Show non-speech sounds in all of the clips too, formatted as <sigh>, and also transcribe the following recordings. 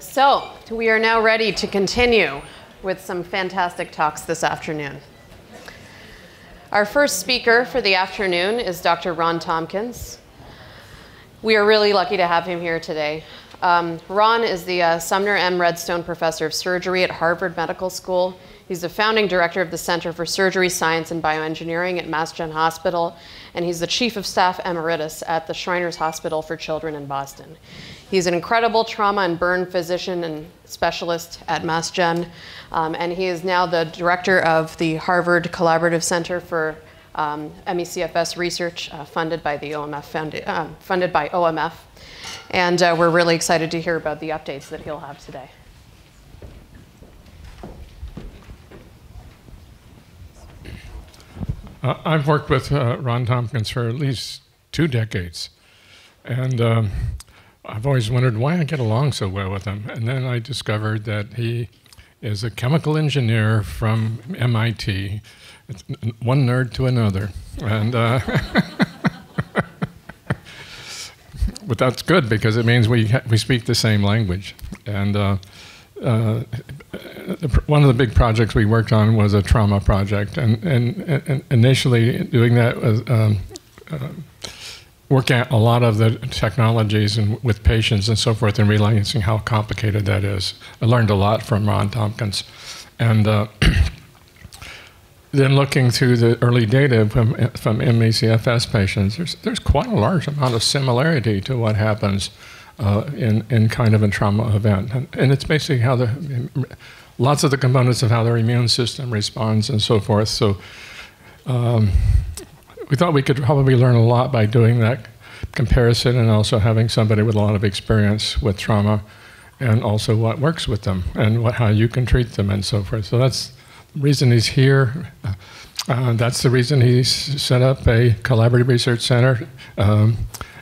So, we are now ready to continue with some fantastic talks this afternoon. Our first speaker for the afternoon is Dr. Ron Tompkins. We are really lucky to have him here today. Um, Ron is the uh, Sumner M. Redstone Professor of Surgery at Harvard Medical School. He's the founding director of the Center for Surgery Science and Bioengineering at Mass Gen Hospital, and he's the chief of staff emeritus at the Shriners Hospital for Children in Boston. He's an incredible trauma and burn physician and specialist at Mass Gen, um, and he is now the director of the Harvard Collaborative Center for um, MECFS research uh, funded by the OMF uh, funded by OMF. And uh, we're really excited to hear about the updates that he'll have today. Uh, I've worked with uh, Ron Tompkins for at least two decades. And um, I've always wondered why I get along so well with him. And then I discovered that he is a chemical engineer from MIT, it's one nerd to another. And uh, <laughs> but that's good because it means we we speak the same language. And uh, uh, one of the big projects we worked on was a trauma project, and and, and initially doing that was. Um, uh, working at a lot of the technologies and with patients and so forth and realizing how complicated that is. I learned a lot from Ron Tompkins. And uh, <clears throat> then looking through the early data from, from MECFS patients, there's, there's quite a large amount of similarity to what happens uh, in, in kind of a trauma event. And, and, it's basically how the, lots of the components of how their immune system responds and so forth. So um, we thought we could probably learn a lot by doing that comparison and also having somebody with a lot of experience with trauma and also what works with them and what, how you can treat them and so forth. So that's the reason he's here. Uh, that's the reason he's set up a collaborative research center um,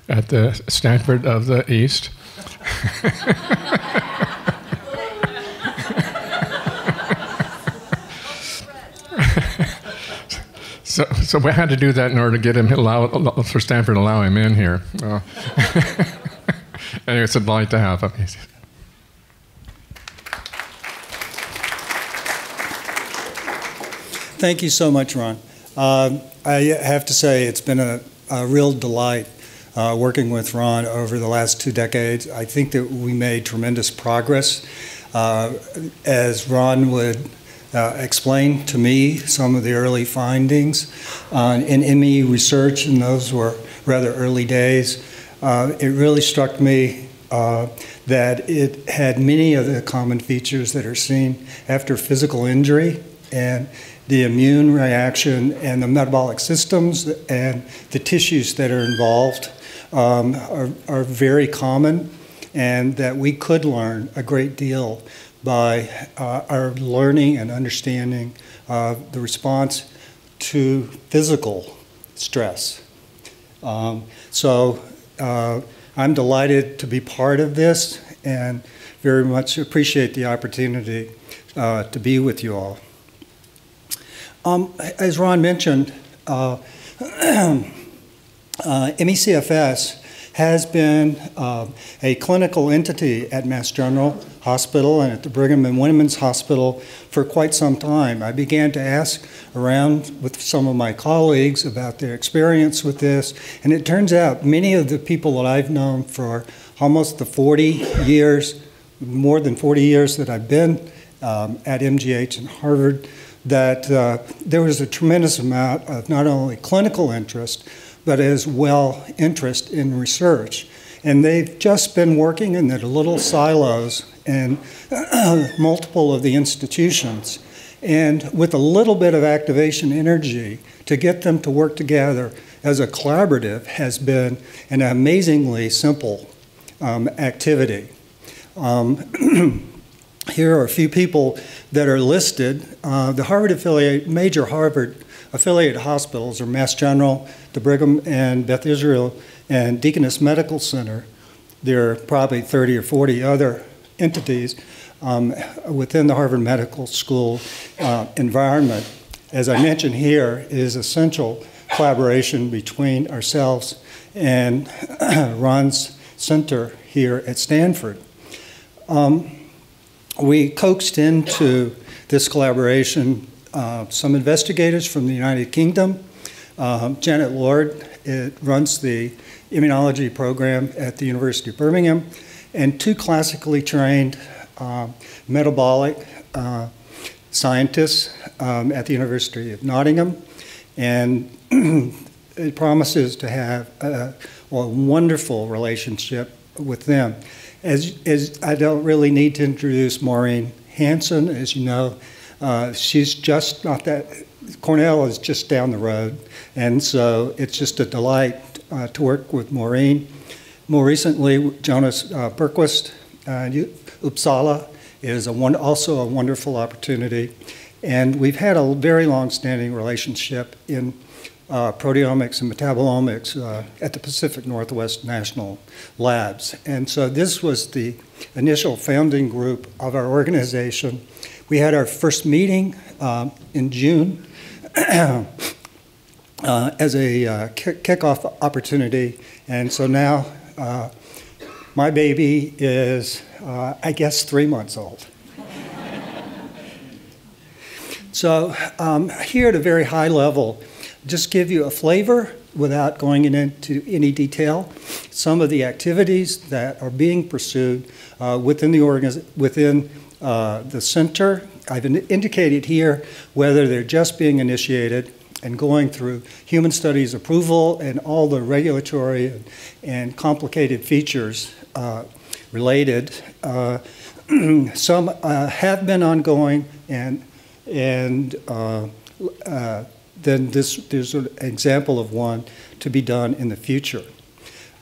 at the Stanford of the East. <laughs> So, so we had to do that in order to get him allow for Stanford to allow him in here. Uh, <laughs> anyway, it's a delight to have him. Thank you so much, Ron. Uh, I have to say it's been a, a real delight uh, working with Ron over the last two decades. I think that we made tremendous progress. Uh, as Ron would uh, explained to me some of the early findings uh, in ME research, and those were rather early days. Uh, it really struck me uh, that it had many of the common features that are seen after physical injury and the immune reaction and the metabolic systems and the tissues that are involved um, are, are very common and that we could learn a great deal by uh, our learning and understanding of the response to physical stress. Um, so uh, I'm delighted to be part of this and very much appreciate the opportunity uh, to be with you all. Um, as Ron mentioned, uh, <clears throat> MECFS has been uh, a clinical entity at Mass General Hospital and at the Brigham and Women's Hospital for quite some time. I began to ask around with some of my colleagues about their experience with this, and it turns out many of the people that I've known for almost the 40 years, more than 40 years that I've been um, at MGH and Harvard, that uh, there was a tremendous amount of not only clinical interest, but as well interest in research. And they've just been working in their little silos in <clears throat> multiple of the institutions. And with a little bit of activation energy to get them to work together as a collaborative has been an amazingly simple um, activity. Um, <clears throat> here are a few people that are listed. Uh, the Harvard affiliate, major Harvard affiliate hospitals are Mass General, the Brigham and Beth Israel and Deaconess Medical Center. There are probably 30 or 40 other entities um, within the Harvard Medical School uh, environment. As I mentioned here, is essential collaboration between ourselves and <clears throat> Ron's center here at Stanford. Um, we coaxed into this collaboration uh, some investigators from the United Kingdom. Um, Janet Lord runs the immunology program at the University of Birmingham, and two classically trained uh, metabolic uh, scientists um, at the University of Nottingham. And <clears throat> it promises to have a, a wonderful relationship with them. As, as I don't really need to introduce Maureen Hanson, as you know, uh, she's just not that, Cornell is just down the road. And so it's just a delight uh, to work with Maureen. More recently, Jonas uh, Bergquist, uh, Uppsala, is a one, also a wonderful opportunity. And we've had a very long-standing relationship in uh, proteomics and metabolomics uh, at the Pacific Northwest National Labs. And so this was the initial founding group of our organization. We had our first meeting um, in June <clears throat> uh, as a uh, kick kickoff opportunity. And so now uh, my baby is, uh, I guess, three months old. <laughs> so um, here at a very high level, just give you a flavor without going into any detail. Some of the activities that are being pursued uh, within the within uh, the center. I've indicated here whether they're just being initiated and going through human studies approval and all the regulatory and, and complicated features uh, related. Uh, <clears throat> some uh, have been ongoing and and uh, then this, there's an example of one to be done in the future.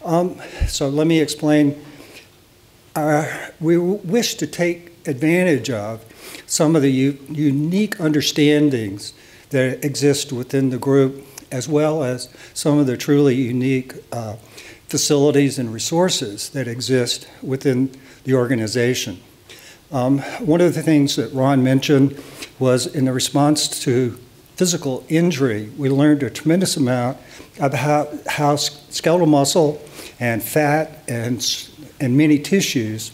Um, so let me explain. Uh, we wish to take advantage of some of the unique understandings that exist within the group, as well as some of the truly unique uh, facilities and resources that exist within the organization. Um, one of the things that Ron mentioned was in the response to physical injury, we learned a tremendous amount about how skeletal muscle and fat and, and many tissues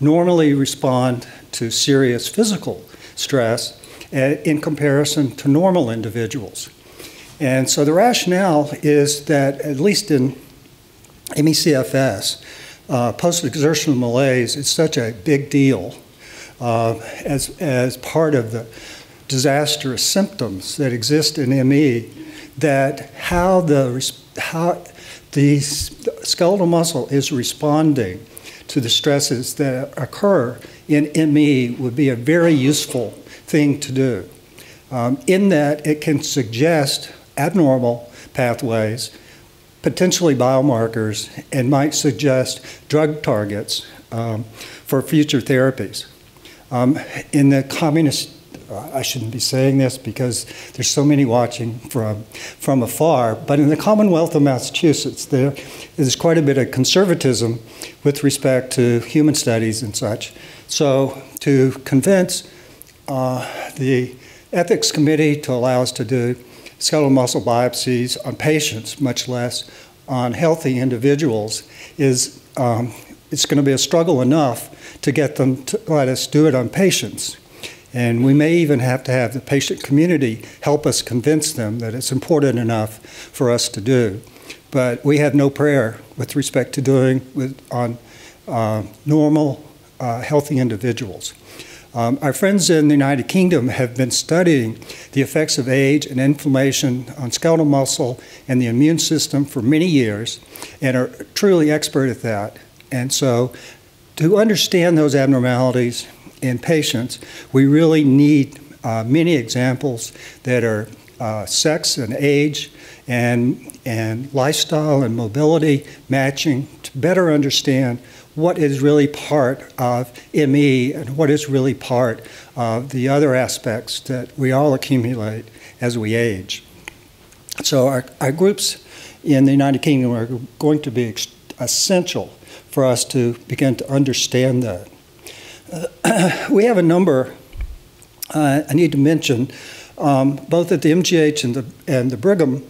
normally respond to serious physical stress eh, in comparison to normal individuals. And so the rationale is that, at least in ME/CFS, uh, post-exertional malaise is such a big deal uh, as, as part of the disastrous symptoms that exist in ME that how the, how the skeletal muscle is responding to the stresses that occur in ME would be a very useful thing to do. Um, in that it can suggest abnormal pathways, potentially biomarkers, and might suggest drug targets um, for future therapies. Um, in the communist I shouldn't be saying this because there's so many watching from, from afar, but in the Commonwealth of Massachusetts, there is quite a bit of conservatism with respect to human studies and such. So to convince uh, the ethics committee to allow us to do skeletal muscle biopsies on patients, much less on healthy individuals, is um, it's going to be a struggle enough to get them to let us do it on patients. And we may even have to have the patient community help us convince them that it's important enough for us to do. But we have no prayer with respect to doing with, on uh, normal, uh, healthy individuals. Um, our friends in the United Kingdom have been studying the effects of age and inflammation on skeletal muscle and the immune system for many years and are truly expert at that. And so to understand those abnormalities in patients, we really need uh, many examples that are uh, sex and age and, and lifestyle and mobility matching to better understand what is really part of ME and what is really part of the other aspects that we all accumulate as we age. So our, our groups in the United Kingdom are going to be essential for us to begin to understand that. <clears throat> we have a number uh, I need to mention. Um, both at the MGH and the, and the Brigham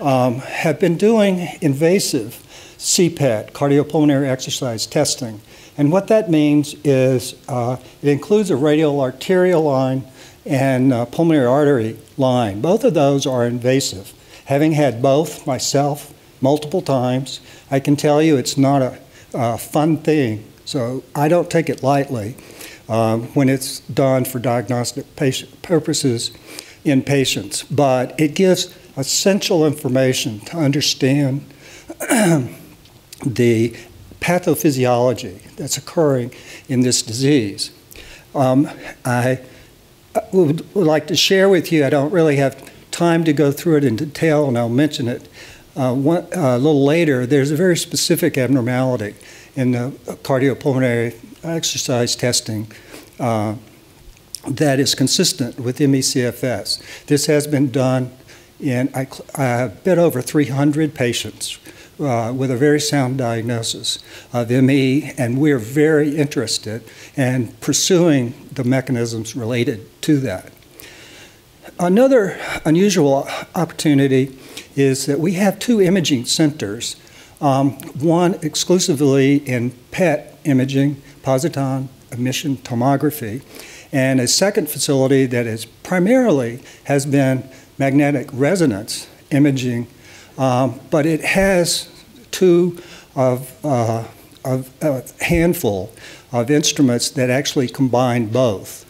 um, have been doing invasive CPET, cardiopulmonary exercise testing, And what that means is uh, it includes a radial arterial line and pulmonary artery line. Both of those are invasive. Having had both myself multiple times, I can tell you it's not a, a fun thing. So I don't take it lightly um, when it's done for diagnostic patient purposes in patients. But it gives essential information to understand <clears throat> the pathophysiology that's occurring in this disease. Um, I would, like to share with you, I don't really have time to go through it in detail, and I'll mention it uh, one, uh, a little later. There's a very specific abnormality in the cardiopulmonary exercise testing uh, that is consistent with MECFS. This has been done in a bit over 300 patients uh, with a very sound diagnosis of ME, and we're very interested in pursuing the mechanisms related to that. Another unusual opportunity is that we have two imaging centers, um, one exclusively in PET imaging, positron emission tomography, and a second facility that is primarily has been magnetic resonance imaging, um, but it has two of, uh, of a handful of instruments that actually combine both.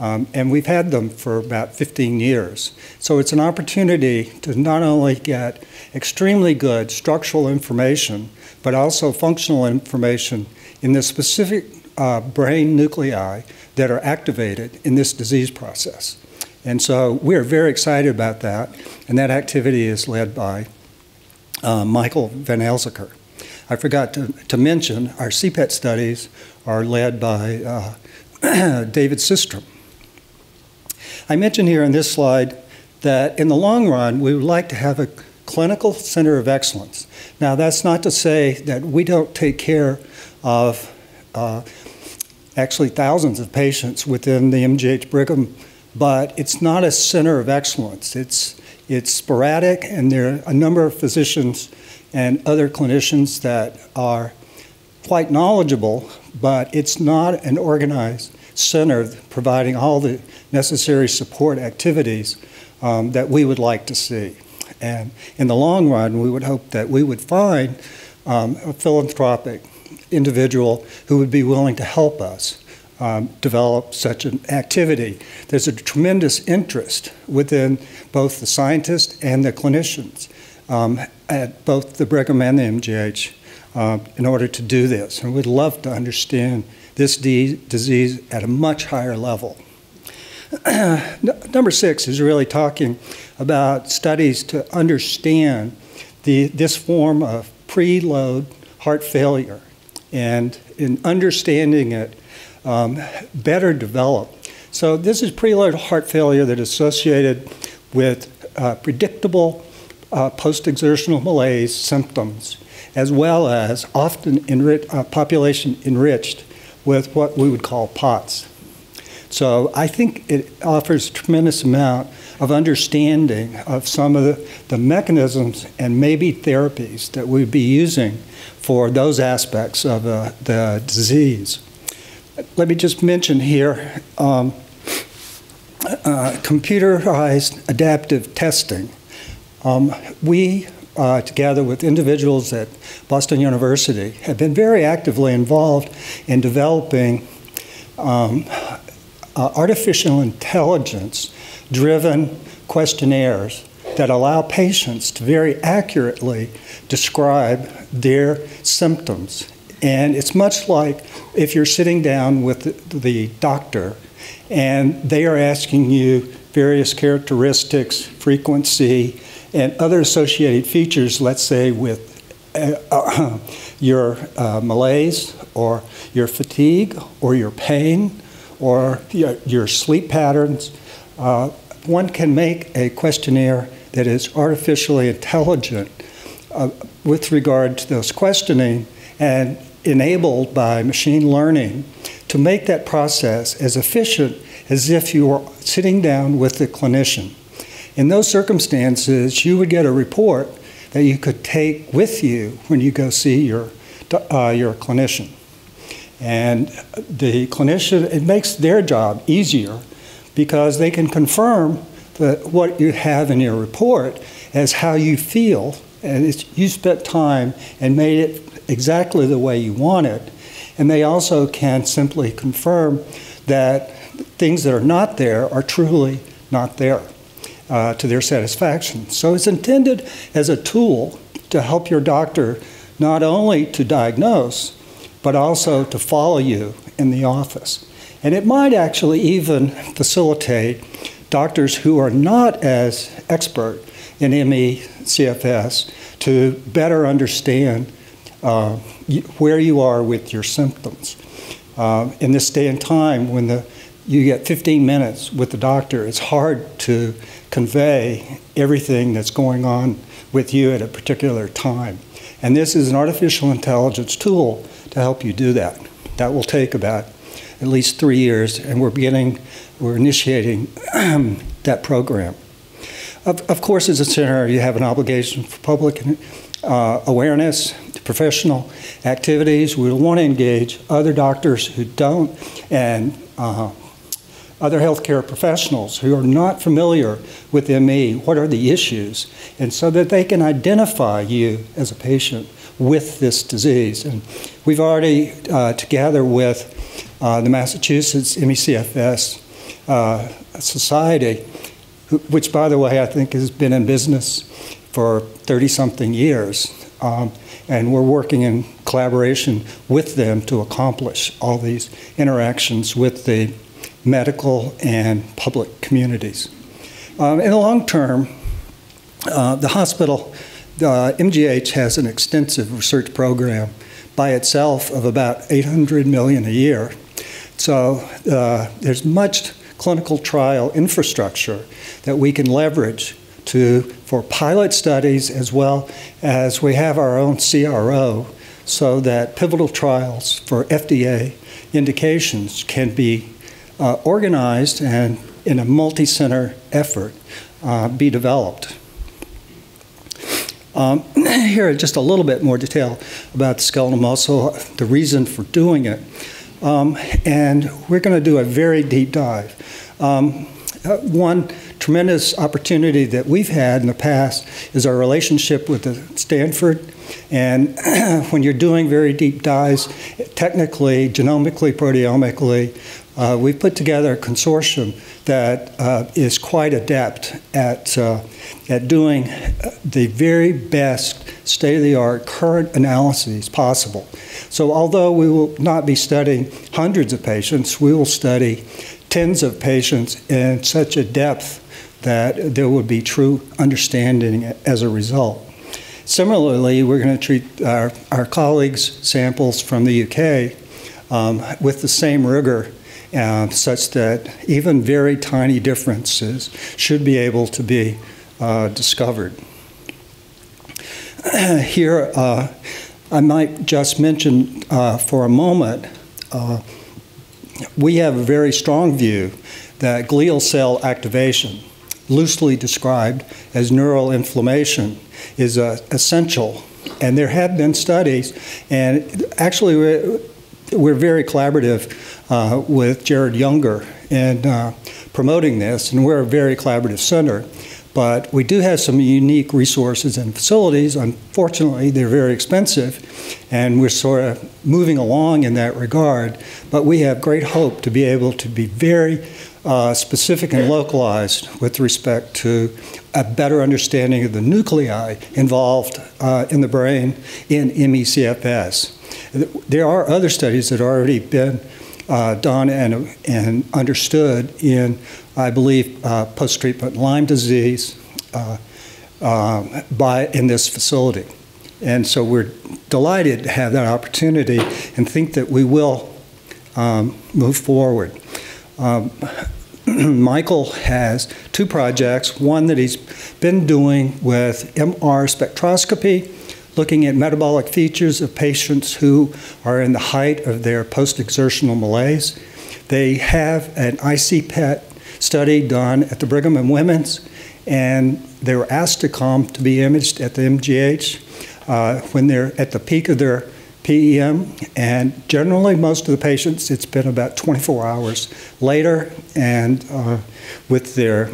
Um, and we've had them for about 15 years. So it's an opportunity to not only get extremely good structural information, but also functional information in the specific uh, brain nuclei that are activated in this disease process. And so we're very excited about that, and that activity is led by uh, Michael VanElzakker. I forgot to, to mention our CPET studies are led by uh, <clears throat> David Systrom. I mentioned here in this slide that in the long run, we would like to have a clinical center of excellence. Now, that's not to say that we don't take care of uh, actually thousands of patients within the MGH Brigham, but it's not a center of excellence. It's, it's sporadic, and there are a number of physicians and other clinicians that are quite knowledgeable, but it's not an organized center providing all the necessary support activities um, that we would like to see. And in the long run, we would hope that we would find um, a philanthropic individual who would be willing to help us um, develop such an activity. There's a tremendous interest within both the scientists and the clinicians um, at both the Brigham and the MGH uh, in order to do this. And we'd love to understand this disease at a much higher level. <clears throat> Number six is really talking about studies to understand the, this form of preload heart failure and in understanding it, um, better develop. So this is preload heart failure that is associated with uh, predictable uh, post-exertional malaise symptoms, as well as often enri uh, population enriched with what we would call POTS. So I think it offers a tremendous amount of understanding of some of the, the mechanisms and maybe therapies that we'd be using for those aspects of uh, the disease. Let me just mention here um, uh, computerized adaptive testing. Um, we, uh, together with individuals at Boston University, have been very actively involved in developing um, uh, artificial intelligence driven questionnaires that allow patients to very accurately describe their symptoms. And it's much like if you're sitting down with the, doctor and they are asking you various characteristics, frequency, and other associated features, let's say with uh, uh, your uh, malaise or your fatigue or your pain or your, your sleep patterns, uh, one can make a questionnaire that is artificially intelligent uh, with regard to those questioning and enabled by machine learning to make that process as efficient as if you were sitting down with the clinician. In those circumstances, you would get a report that you could take with you when you go see your, uh, your clinician. And the clinician, it makes their job easier because they can confirm that what you have in your report as how you feel, and you spent time and made it exactly the way you want it. And they also can simply confirm that things that are not there are truly not there uh, to their satisfaction. So it's intended as a tool to help your doctor not only to diagnose, but also to follow you in the office. And it might actually even facilitate doctors who are not as expert in ME CFS to better understand uh, where you are with your symptoms. Uh, in this day and time, when the, you get 15 minutes with the doctor, it's hard to convey everything that's going on with you at a particular time. And this is an artificial intelligence tool to help you do that. That will take about at least three years, and we're beginning, we're initiating <clears throat> that program. Of, of, course, as a center, you have an obligation for public uh, awareness, professional activities. We want to engage other doctors who don't, and uh, other healthcare professionals who are not familiar with ME. What are the issues? And so that they can identify you as a patient with this disease. And we've already, uh, together with uh, the Massachusetts MECFS uh, Society, which, by the way, I think has been in business for 30 something years. Um, and we're working in collaboration with them to accomplish all these interactions with the medical and public communities. Um, in the long term, uh, the hospital, uh, MGH has an extensive research program by itself of about 800 million a year. So uh, there's much clinical trial infrastructure that we can leverage to, for pilot studies as well as we have our own CRO so that pivotal trials for FDA indications can be uh, organized and in a multi-center effort uh, be developed. Um, <clears throat> here, just a little bit more detail about the skeletal muscle, the reason for doing it. Um, and we're going to do a very deep dive. Um, uh, one tremendous opportunity that we've had in the past is our relationship with the Stanford. And <clears throat> when you're doing very deep dives, technically, genomically, proteomically, uh, we've put together a consortium that uh, is quite adept at, uh, at doing the very best state of the art current analyses possible. So, although we will not be studying hundreds of patients, we will study tens of patients in such a depth that there would be true understanding as a result. Similarly, we're going to treat our, our colleagues' samples from the UK um, with the same rigor, uh, such that even very tiny differences should be able to be uh, discovered. <clears throat> Here, uh, I might just mention uh, for a moment uh, we have a very strong view that glial cell activation, loosely described as neural inflammation, is uh, essential. And there have been studies, and actually, we're, very collaborative uh, with Jarred Younger in uh, promoting this, and we're a very collaborative center. But we do have some unique resources and facilities. Unfortunately, they're very expensive, and we're sort of moving along in that regard. But we have great hope to be able to be very uh, specific and localized with respect to a better understanding of the nuclei involved uh, in the brain in MECFS. There are other studies that have already been uh, done and, and understood in I believe, uh, post-treatment Lyme disease uh, uh, by, in this facility. And so we're delighted to have that opportunity and think that we will um, move forward. Um, <clears throat> Michael has two projects, one that he's been doing with MR spectroscopy, looking at metabolic features of patients who are in the height of their post-exertional malaise. They have an ICPET study done at the Brigham and Women's, and they were asked to come to be imaged at the MGH uh, when they're at the peak of their PEM, and generally, most of the patients, it's been about 24 hours later, and uh, with their,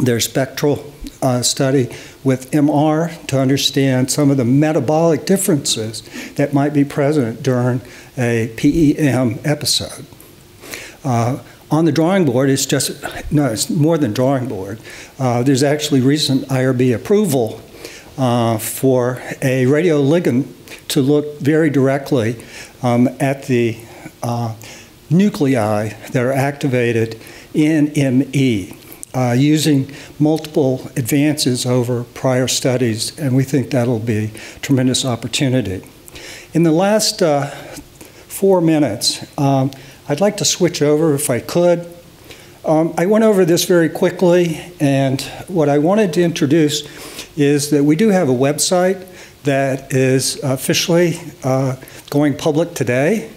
their spectral uh, study with MR to understand some of the metabolic differences that might be present during a PEM episode. Uh, on the drawing board, it's just, no, it's more than drawing board. Uh, there's actually recent IRB approval uh, for a radioligand to look very directly um, at the uh, nuclei that are activated in ME. Uh, using multiple advances over prior studies, and we think that'll be a tremendous opportunity. In the last uh, four minutes, um, I'd like to switch over if I could. Um, I went over this very quickly, and what I wanted to introduce is that we do have a website that is officially uh, going public today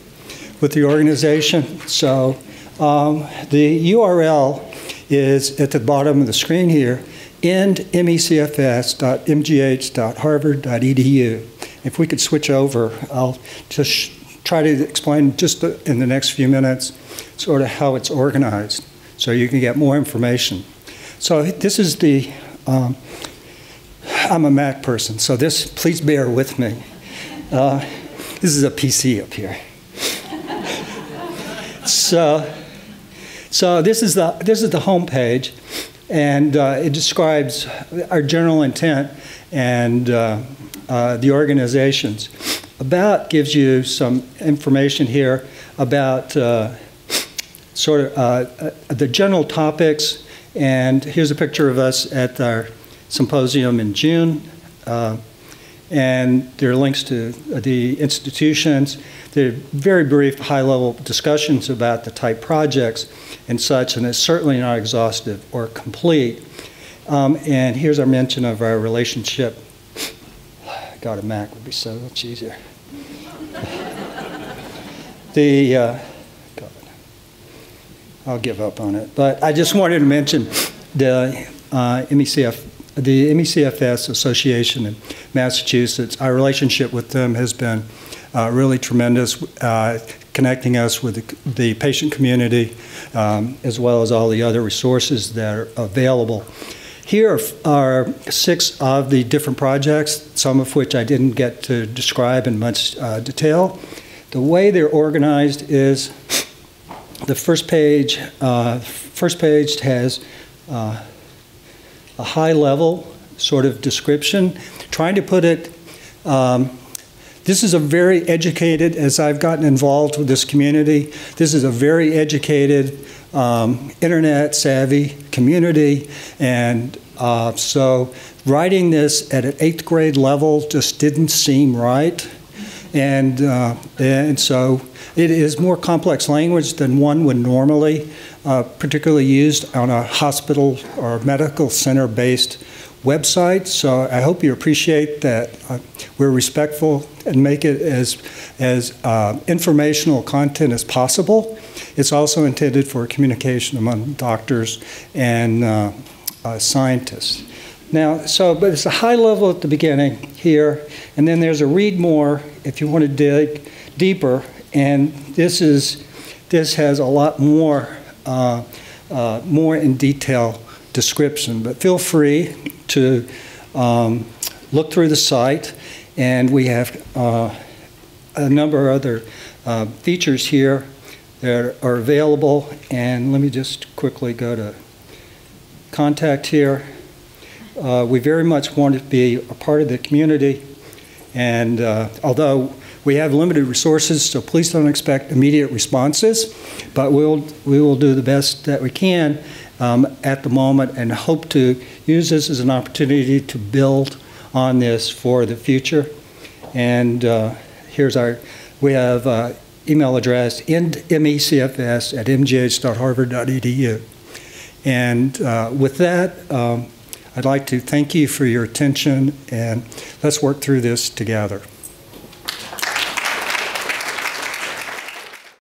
with the organization. So um, the URL is at the bottom of the screen here, endmecfs.mgh.harvard.edu. If we could switch over, I'll just try to explain just in the next few minutes sort of how it's organized so you can get more information. So this is the, um, I'm a Mac person, so this, please bear with me. Uh, this is a PC up here. <laughs> so, so this is the this is the home page, and uh, it describes our general intent and uh, uh, the organizations. About gives you some information here about uh, sort of uh, uh, the general topics, and here's a picture of us at our symposium in June. And there are links to the institutions. There are very brief, high level discussions about the type projects and such, and it's certainly not exhaustive or complete. Um, and here's our mention of our relationship. <sighs> God, a Mac would be so much easier. <laughs> the, uh, God, I'll give up on it. But I just wanted to mention the uh, MECF, the MECFS Association in Massachusetts. Our relationship with them has been uh, really tremendous, uh, connecting us with the, the patient community um, as well as all the other resources that are available. Here are six of the different projects, some of which I didn't get to describe in much uh, detail. The way they're organized is the first page, uh, first page has uh, a high level sort of description, trying to put it um, this is a very educated, as I've gotten involved with this community, this is a very educated, um, internet savvy community. And uh, so writing this at an eighth grade level just didn't seem right. And, uh, and so it is more complex language than one would normally, uh, particularly used on a hospital or medical center based website. So I hope you appreciate that uh, we're respectful and make it as, as uh, informational content as possible. It's also intended for communication among doctors and uh, uh, scientists. Now, so, but it's a high level at the beginning here, and then there's a read more if you want to dig deeper, and this is, this has a lot more, more in detail description, but feel free to um, look through the site, and we have uh, a number of other uh, features here that are available. And let me just quickly go to contact here. Uh, we very much want to be a part of the community, and uh, although we have limited resources, so please don't expect immediate responses, but we'll, we will do the best that we can um, at the moment and hope to use this as an opportunity to build on this for the future. And uh, here's our, we have uh, email address mecfs at mgh.harvard.edu. And uh, with that, um, I'd like to thank you for your attention and let's work through this together.